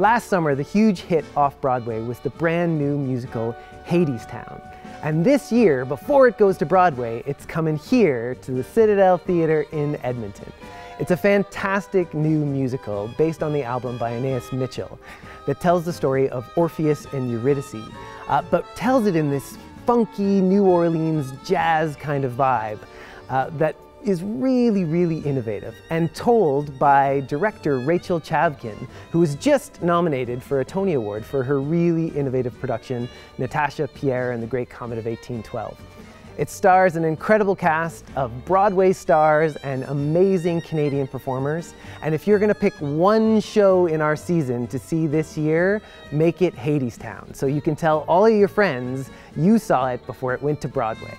Last summer, the huge hit off Broadway was the brand new musical Hadestown. And this year, before it goes to Broadway, it's coming here to the Citadel Theatre in Edmonton. It's a fantastic new musical based on the album by Anais Mitchell that tells the story of Orpheus and Eurydice, uh, but tells it in this funky New Orleans jazz kind of vibe uh, that is really, really innovative and told by director Rachel Chavkin, who was just nominated for a Tony Award for her really innovative production, Natasha Pierre and the Great Comet of 1812. It stars an incredible cast of Broadway stars and amazing Canadian performers. And if you're going to pick one show in our season to see this year, make it Hadestown. So you can tell all of your friends you saw it before it went to Broadway.